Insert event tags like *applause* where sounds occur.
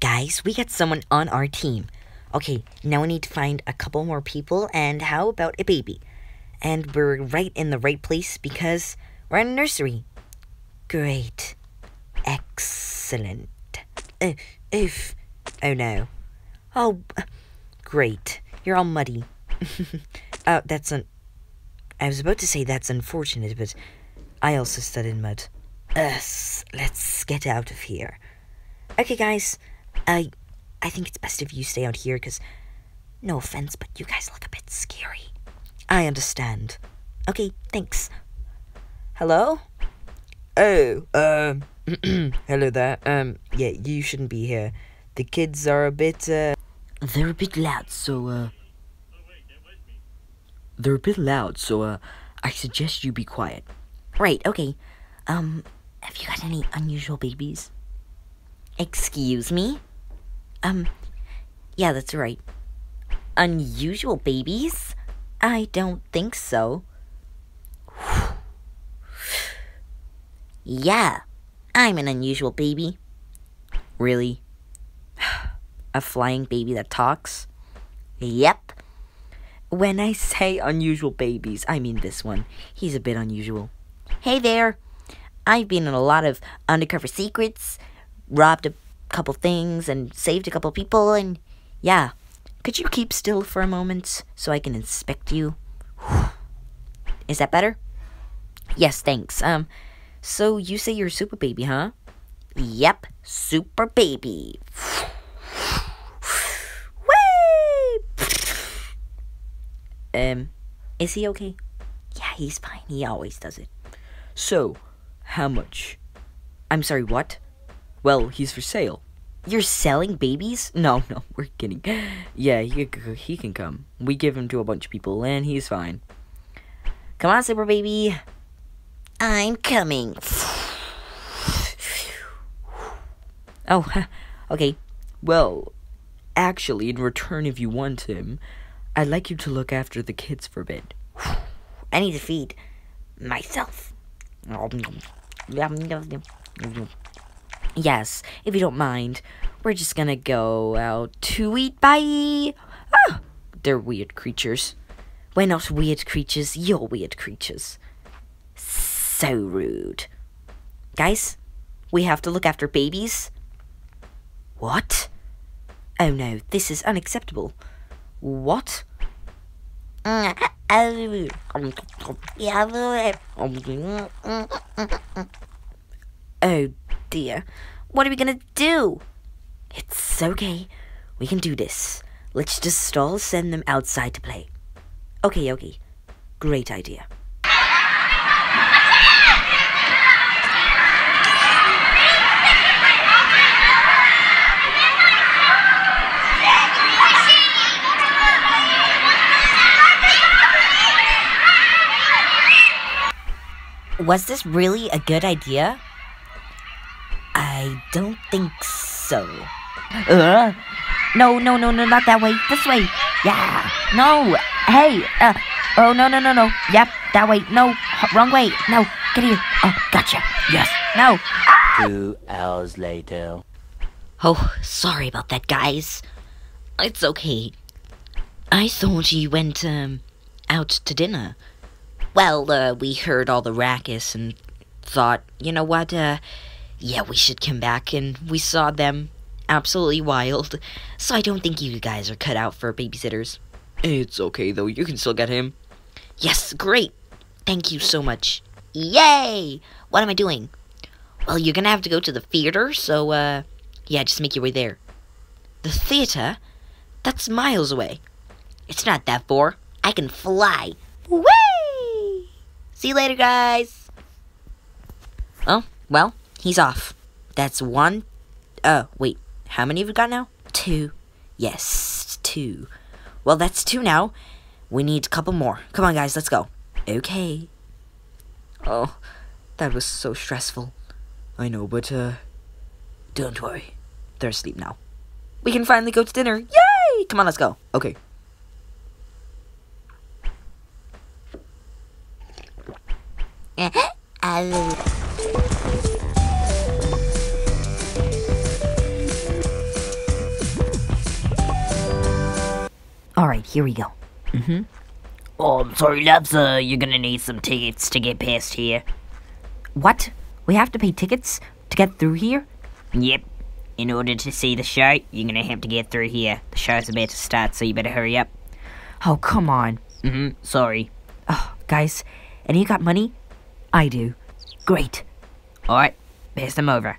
guys, we got someone on our team. Okay, now we need to find a couple more people, and how about a baby? And we're right in the right place because we're in a nursery. Great. Excellent. Uh, oof. Oh no. Oh, great. You're all muddy. *laughs* uh, that's un. I was about to say that's unfortunate, but I also in mud. Us. Let's get out of here. Okay, guys. I, I think it's best if you stay out here, because, no offense, but you guys look a bit scary. I understand. Okay, thanks. Hello? Oh, um, *clears throat* hello there. Um, yeah, you shouldn't be here. The kids are a bit, uh... They're a bit loud, so, uh... They're a bit loud, so, uh, I suggest you be quiet. Right, okay. Um, have you got any unusual babies? Excuse me? Um, yeah, that's right. Unusual babies? I don't think so. *sighs* yeah, I'm an unusual baby. Really? *sighs* A flying baby that talks? Yep. When I say unusual babies, I mean this one. He's a bit unusual. Hey there. I've been in a lot of undercover secrets, robbed a couple things, and saved a couple people, and yeah. Could you keep still for a moment so I can inspect you? Is that better? Yes, thanks. Um, so you say you're super baby, huh? Yep, super baby. Um, is he okay? Yeah, he's fine. He always does it. So, how much? I'm sorry, what? Well, he's for sale. You're selling babies? No, no, we're kidding. Yeah, he, he can come. We give him to a bunch of people, and he's fine. Come on, super baby. I'm coming. *sighs* Oh, *laughs* okay. Well, actually, in return, if you want him, I'd like you to look after the kids for a bit. *sighs* I need to feed myself. Yes, if you don't mind, we're just gonna go out to eat. Bye. Ah, they're weird creatures. We're not weird creatures. You're weird creatures. So rude. Guys, we have to look after babies. What? Oh no, this is unacceptable. What? *laughs* Oh dear. What are we gonna do? It's okay. We can do this. Let's just all send them outside to play. Okay, okay. Great idea. Was this really a good idea? I don't think so. Uh, no, no, no, no, not that way. This way. Yeah. No. Hey. Uh, oh, no, no, no, no. Yep, that way. No. Wrong way. No. Get here. Oh, gotcha. Yes. No. Two hours later. Oh, sorry about that, guys. It's okay. I thought you went, um, out to dinner. Well, uh, we heard all the racket and thought, you know what, uh, yeah, we should come back, and we saw them absolutely wild. So I don't think you guys are cut out for babysitters. It's okay, though. You can still get him. Yes, great. Thank you so much. Yay! What am I doing? Well, you're gonna have to go to the theater, so, uh, yeah, just make your way there. The theater? That's miles away. It's not that far. I can fly. Whee! See you later, guys. Oh, well, he's off. That's one. Oh, wait. How many have we got now? Two. Yes, two. Well, that's two now. We need a couple more. Come on, guys, let's go. Okay. Oh, that was so stressful. I know, but, uh, don't worry. They're asleep now. We can finally go to dinner. Yay! Come on, let's go. Okay. *laughs* Alright, here we go. Oh, I'm sorry, lads. Uh, you're gonna need some tickets to get past here. What? We have to pay tickets to get through here? Yep. In order to see the show, you're gonna have to get through here. The show's about to start, so you better hurry up. Oh, come on. Mm-hmm. Sorry. Oh, guys, and you got money? I do. Great. Alright, pass them over.